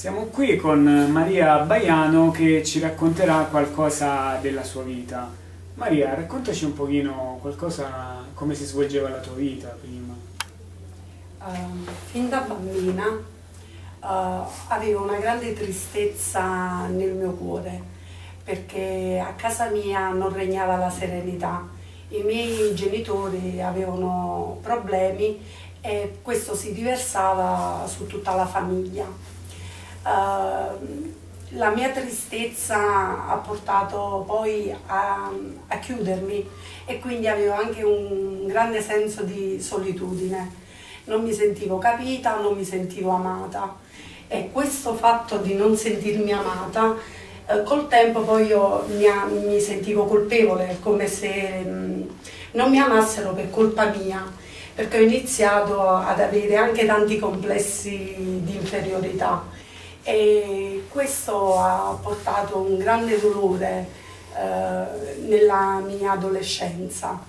Siamo qui con Maria Baiano che ci racconterà qualcosa della sua vita. Maria, raccontaci un pochino qualcosa, come si svolgeva la tua vita prima. Uh, fin da bambina uh, avevo una grande tristezza nel mio cuore perché a casa mia non regnava la serenità. I miei genitori avevano problemi e questo si riversava su tutta la famiglia. Uh, la mia tristezza ha portato poi a, a, chiudermi e quindi avevo anche un grande senso di solitudine. Non mi sentivo capita, non mi sentivo amata e questo fatto di non sentirmi amata eh, col tempo poi io mi, mi, sentivo colpevole, come se mh, mm, non mi amassero per colpa mia perché ho iniziato ad avere anche tanti complessi di inferiorità e questo ha portato un grande dolore eh, nella mia adolescenza.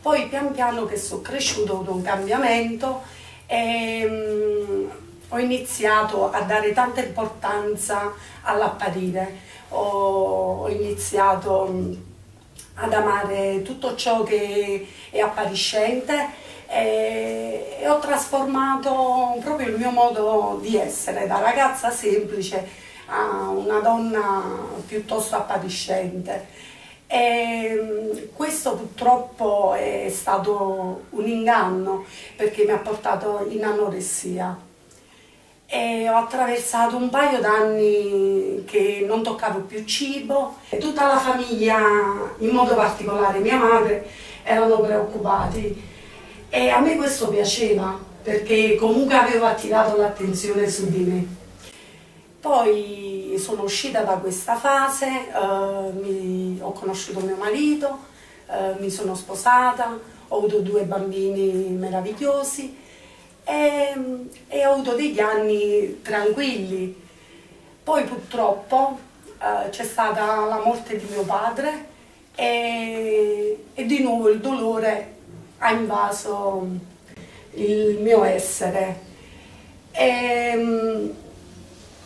Poi pian piano che sono cresciuto ho avuto un cambiamento e mh, mm, ho iniziato a dare tanta importanza all'apparire, ho, ho iniziato mh, mm, ad amare tutto ciò che è appariscente e, ho trasformato proprio il mio modo di essere da ragazza semplice a una donna piuttosto appariscente. E questo purtroppo è stato un inganno perché mi ha portato in anoressia. E ho attraversato un paio d'anni che non toccavo più cibo. Tutta la famiglia, in modo particolare mia madre, erano preoccupati e a me questo piaceva perché comunque avevo attirato l'attenzione su di me. Poi sono uscita da questa fase, eh, mi, ho conosciuto mio marito, eh, mi sono sposata, ho avuto due bambini meravigliosi e, e ho avuto degli anni tranquilli. Poi purtroppo eh, c'è stata la morte di mio padre e, e di nuovo il dolore ha invaso il mio essere. E, ehm,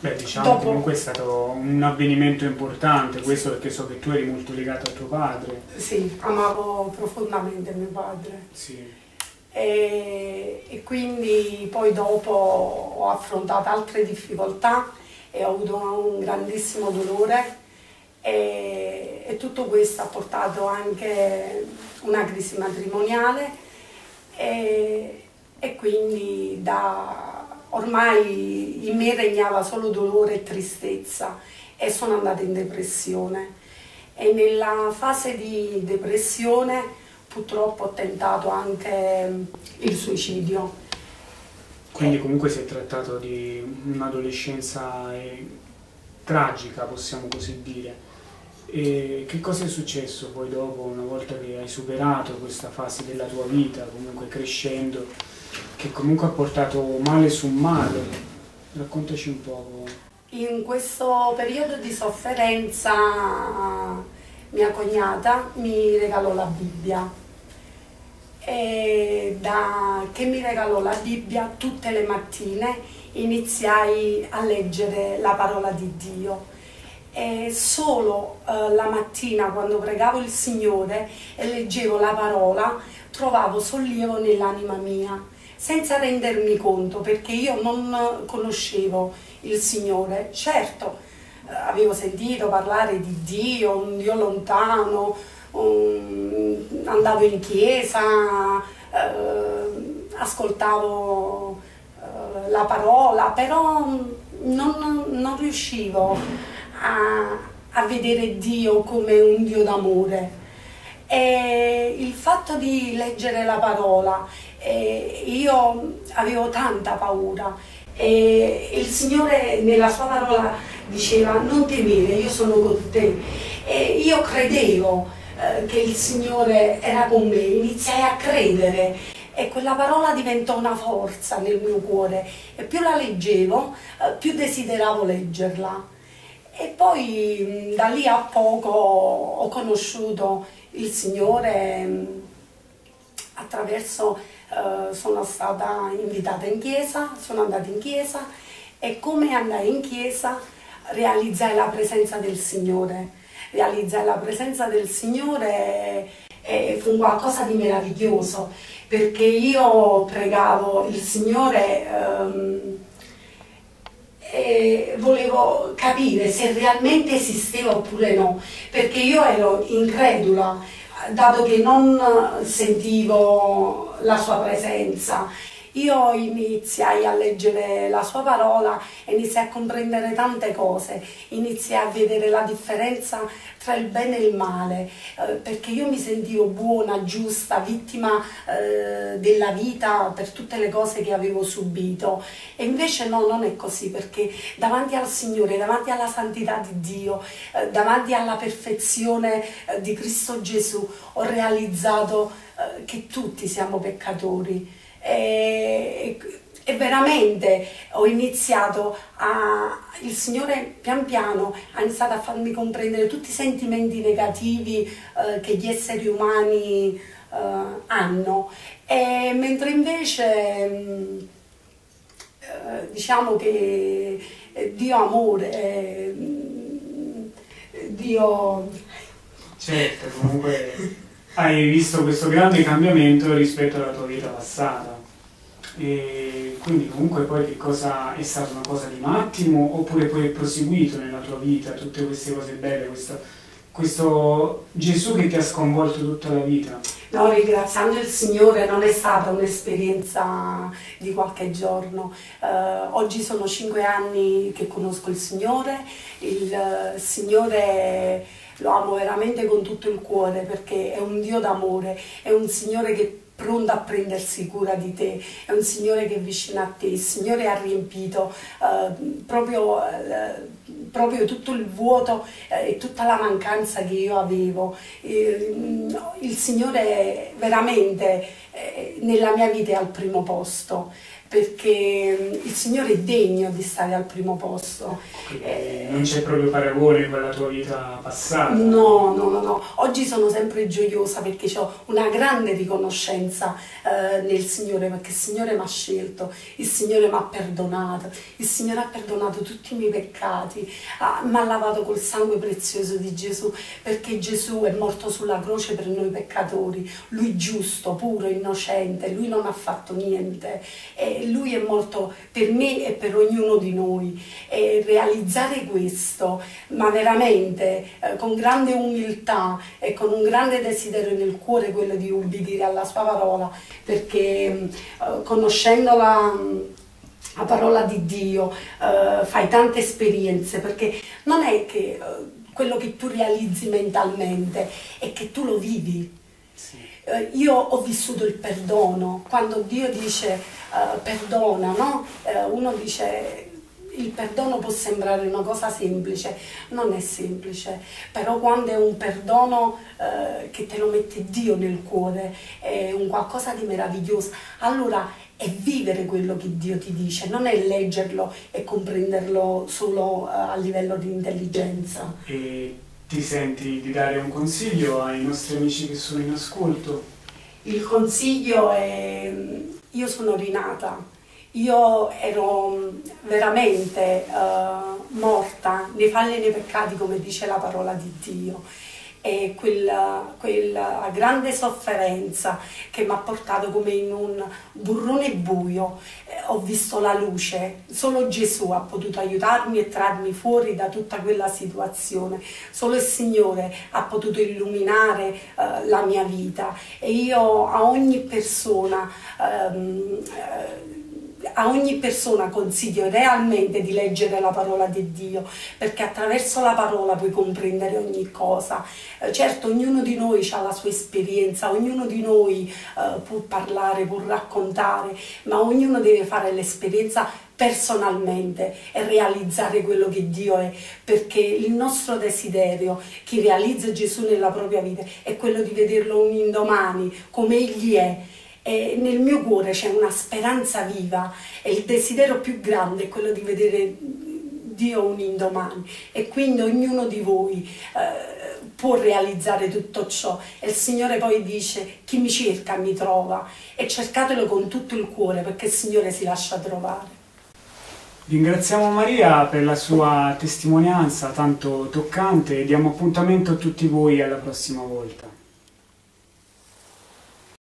Beh, diciamo dopo... comunque è stato un avvenimento importante questo perché so che tu eri molto legato a tuo padre. Sì, amavo profondamente mio padre. Sì. E, e quindi poi dopo ho affrontato altre difficoltà e ho avuto un grandissimo dolore e, e tutto questo ha portato anche una crisi matrimoniale e, e quindi da, ormai in me regnava solo dolore e tristezza e sono andata in depressione e nella fase di depressione purtroppo ho tentato anche il suicidio. Quindi comunque si è trattato di un'adolescenza eh, tragica, possiamo così dire. E che cosa è successo poi dopo, una volta che hai superato questa fase della tua vita, comunque crescendo, che comunque ha portato male su male? Raccontaci un po'. In questo periodo di sofferenza mia cognata mi regalò la Bibbia e da che mi regalò la Bibbia tutte le mattine iniziai a leggere la parola di Dio e solo eh, la mattina quando pregavo il Signore e leggevo la parola trovavo sollievo nell'anima mia senza rendermi conto perché io non conoscevo il Signore. Certo eh, avevo sentito parlare di Dio un Dio lontano un, andavo in chiesa eh, ascoltavo eh, la parola però non, non riuscivo a, a vedere Dio come un Dio d'amore. E il fatto di leggere la parola, eh, io avevo tanta paura e il Signore nella sua parola diceva non temere, io sono con te. E io credevo eh, che il Signore era con me, iniziai a credere e quella parola diventò una forza nel mio cuore e più la leggevo, eh, più desideravo leggerla. E poi da lì a poco ho conosciuto il Signore attraverso, eh, sono stata invitata in chiesa, sono andata in chiesa E come andare in chiesa, realizzare la presenza del Signore. Realizzare la presenza del Signore e fu qualcosa di meraviglioso perché io pregavo il Signore um, e volevo capire se realmente esisteva oppure no, perché io ero incredula, dato che non sentivo la sua presenza io iniziai a leggere la sua parola e iniziai a comprendere tante cose, iniziai a vedere la differenza tra il bene e il male, eh, perché io mi sentivo buona, giusta, vittima eh, della vita per tutte le cose che avevo subito. E invece no, non è così, perché davanti al Signore, davanti alla santità di Dio, eh, davanti alla perfezione eh, di Cristo Gesù, ho realizzato eh, che tutti siamo peccatori e, e veramente ho iniziato a, il Signore pian piano ha iniziato a farmi comprendere tutti i sentimenti negativi eh, che gli esseri umani eh, hanno, e mentre invece mm, eh, diciamo che Dio amore, mm, Dio... Certo, comunque hai visto questo grande cambiamento rispetto alla tua vita passata. E quindi comunque poi che cosa è stata una cosa di un attimo oppure poi è proseguito nella tua vita tutte queste cose belle, questo, questo Gesù che ti ha sconvolto tutta la vita? No, ringraziando il Signore non è stata un'esperienza di qualche giorno. Uh, oggi sono cinque anni che conosco il Signore, il uh, Signore lo amo veramente con tutto il cuore perché è un Dio d'amore, è un Signore che è pronto a prendersi cura di te, è un Signore che è vicino a te, il Signore ha riempito eh, proprio, eh, proprio, tutto il vuoto eh, e tutta la mancanza che io avevo. il Signore veramente eh, nella mia vita è al primo posto perché il Signore è degno di stare al primo posto. Eh, non c'è proprio paragone con la tua vita passata? No, no, no, no. Oggi sono sempre gioiosa perché ho una grande riconoscenza eh, nel Signore, perché il Signore mi ha scelto, il Signore mi ha perdonato, il Signore ha perdonato tutti i miei peccati, ah, mi ha lavato col sangue prezioso di Gesù, perché Gesù è morto sulla croce per noi peccatori, lui giusto, puro, innocente, lui non ha fatto niente. Lui è morto per me e per ognuno di noi e realizzare questo, ma veramente eh, con grande umiltà e con un grande desiderio nel cuore quello di ubbidire alla sua parola, perché eh, conoscendola la parola di Dio, eh, fai tante esperienze, perché non è che eh, quello che tu realizzi mentalmente, è che tu lo vivi. Sì. Eh, io ho vissuto il perdono, quando Dio dice uh, perdona, no? uh, uno dice il perdono può sembrare una cosa semplice, non è semplice, però quando è un perdono uh, che te lo mette Dio nel cuore, è un qualcosa di meraviglioso, allora è vivere quello che Dio ti dice, non è leggerlo e comprenderlo solo a livello di intelligenza. E ti senti di dare un consiglio ai nostri amici che sono in ascolto? Il consiglio è, io sono rinata, io ero veramente uh, morta. Nei falli e nei peccati come dice la parola di Dio e quella, quella grande sofferenza che mi ha portato come in un burrone buio, eh, ho visto la luce, solo Gesù ha potuto aiutarmi e trarmi fuori da tutta quella situazione, solo il Signore ha potuto illuminare eh, la mia vita. E io a ogni persona ehm, eh, a ogni persona consiglio realmente di leggere la parola di Dio, perché attraverso la parola puoi comprendere ogni cosa. Eh, certo, ognuno di noi ha la sua esperienza, ognuno di noi eh, può parlare, può raccontare, ma ognuno deve fare l'esperienza personalmente e realizzare quello che Dio è, perché il nostro desiderio, chi realizza Gesù nella propria vita, è quello di vederlo un indomani come Egli è e nel mio cuore c'è una speranza viva e il desiderio più grande è quello di vedere Dio un indomani e quindi ognuno di voi eh, può realizzare tutto ciò e il Signore poi dice chi mi cerca mi trova e cercatelo con tutto il cuore perché il Signore si lascia trovare. Ringraziamo Maria per la sua testimonianza tanto toccante e diamo appuntamento a tutti voi alla prossima volta.